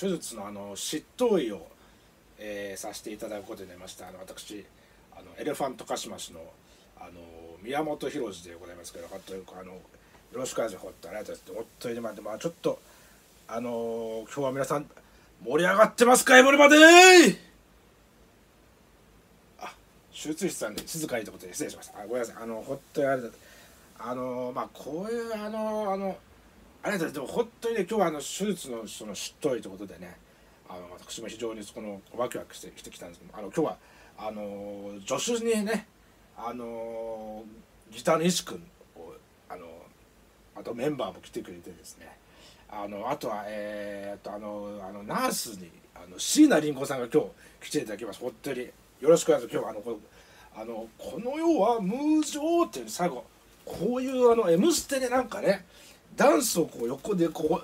手術のあの執刀医を、えーさせていただくことになりましたあの私あのエレファントカシマシのあの宮本浩次でございますけど本当にあのよろしくお願いしますありがとうございます本当にまでもまあちょっとあのー今日は皆さん盛り上がってますか？い森まであ手術室さんで静かに。ということで失礼しましたあごめんなさい。あの本当にあれだあのまあこういうあのあのありがとうございます。でも本当にね今日はあの手術のその執刀医ということでねあの私も非常にこのワクワクしてしてきたんですけどあの今日はあの助手にねあのギターの石君をあのあとメンバーも来てくれてですねあのあとはえー、っとあのあのナースにあの椎名林檎さんが今日来ていただきます。本当によろしくお願いします。今日はあのこあのこの世は無常っていう最後こういうあの「M ステ」でなんかねダンスをこう横でこ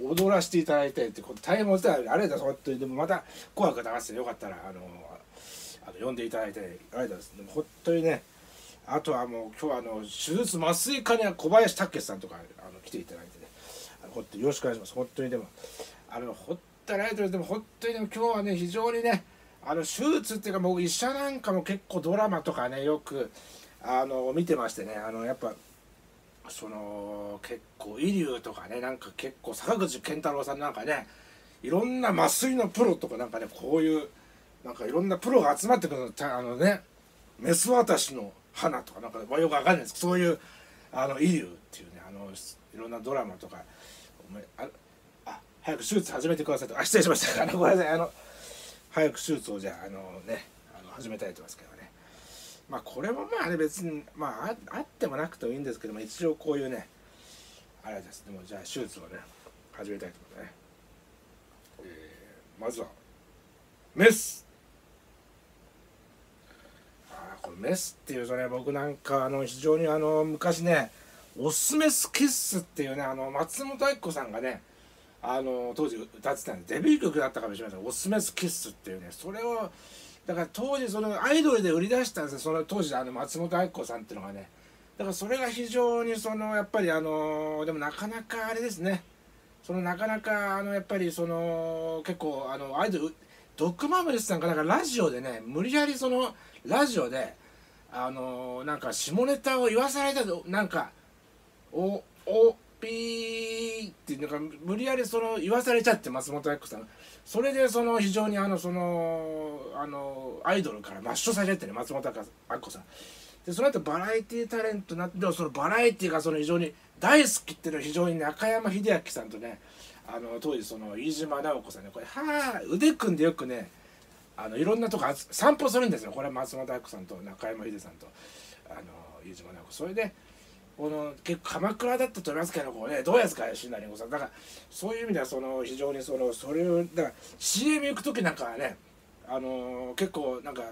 う踊らせていただいてってこう大変もしたあれだです本当に。でもまた「紅白」流してよかったらあのあの呼んでいただいてあり。がとうございますでも本当にねあとはもう今日はあの手術麻酔科には小林武さんとかあの来ていただいてね。あの本当によろしくお願いします。本当にでもあの本当にありがとうございますでも本当にでも今日はね非常にねあの手術っていうか僕医者なんかも結構ドラマとかねよくあの見てましてね。あのやっぱその結構医療とかねなんか結構坂口健太郎さんなんかねいろんな麻酔のプロとかなんかねこういうなんかいろんなプロが集まってくるのあのねメス渡しの花とかなんかよくわかんないですそういうあの医療っていうねあのいろんなドラマとかお前ああ早く手術始めてくださいとあ失礼しました。あのごめんなさい。あの早く手術をじゃああのねあの始めたいと思いますけど。まあこれもまあね別にまああってもなくてもいいんですけども一応こういうねあれです。でもじゃあ手術をね始めたいと思いますね、えーまずはメス。あーこれメスっていうとね僕なんかあの非常にあの昔ね「オスメスキッス」っていうねあの松本明子さんがねあの当時歌ってたんでデビュー曲だったかもしれません「オスメスキッス」っていうねそれをだから当時そのアイドルで売り出したんですよ。その当時あの松本明子さんっていうのがね。だからそれが非常にそのやっぱりあのでもなかなかあれですね。そのなかなかあのやっぱりその結構あのアイドルドッグマーメレスさんがなんかラジオでね無理やりそのラジオであのなんか下ネタを言わされたとなんかおおピーってなんか無理やりその言わされちゃって松本明子さん。それでその非常にあのそのあのアイドルから抹消されちゃってね松本明子さん。でその後バラエティタレントになってでもそのバラエティがその非常に大好きっていうのは非常に中山秀明さんとねあの当時その飯島直子さんねこれはあ腕組んでよくねあのいろんなとこ散歩するんですよ。これは松本明子さんと中山秀さんとあの飯島直子。それでこの結構鎌倉だったと思いますけどこうねどうですか椎名林檎さん。だからそういう意味ではその非常にそのそれをだから CM 行く時なんかはねあの結構なんか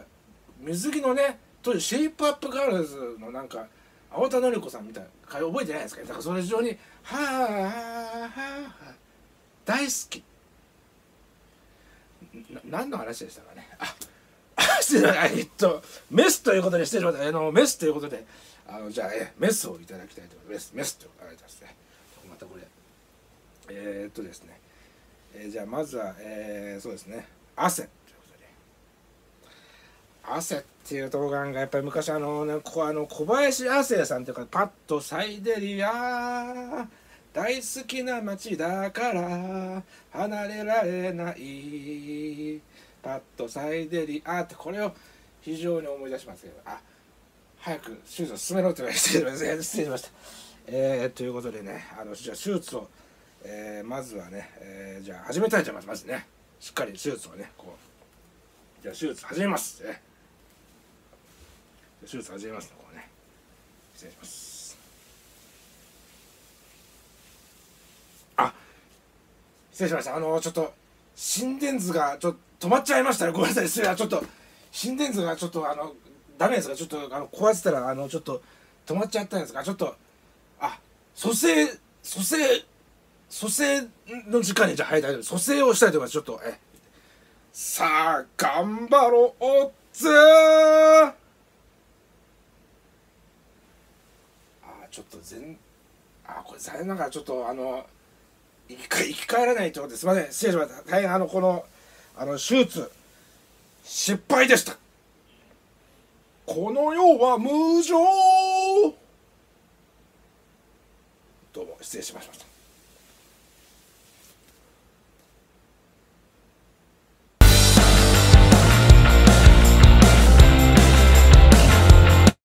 水着のね当時シェイプアップガールズのなんか青田典子さんみたいな会覚えてないですかだからそれ非常に「はあはあはあはあ大好き」な何の話でしたかね。ああ失礼しましたえっとメスということで失礼しました。あのメスということで。あのじゃあえメスをいただきたいと思います。メスメスということありがとうございますね。またこれ。えー、っとですね、えーじゃあまずは、えーそうですね。汗ということで。汗っていう動画がやっぱり昔あのねこあの小林亜生さんというかパッとサイデリア大好きな街だから離れられない。パッとサイデリアってこれを非常に思い出しますけど。あ早く手術を進めろって言われて失礼しました。えー、ということでねあのじゃあ手術を、えーまずはね、えーじゃあ始めたいと思います。まずねしっかり手術をねこうじゃあ手術始めます。ね手術始めますねこうね。失礼します。あ失礼しました。あのちょっと心電図がちょっと止まっちゃいましたね。ごめんなさい。失礼ちょっと心電図がちょっとあのダメですか？ちょっとあの壊せたらあのちょっと止まっちゃったんですか？ちょっとあ蘇生蘇生蘇生の時間にじゃあはい大丈夫蘇生をしたいと思います。ちょっとえさあ頑張ろうぜあちょっと全あこれ残念ながらちょっとあの生き生き返らないとことです。いません。失礼しました大変あのこのあの手術失敗でした。この世は無常。どうも失礼しました。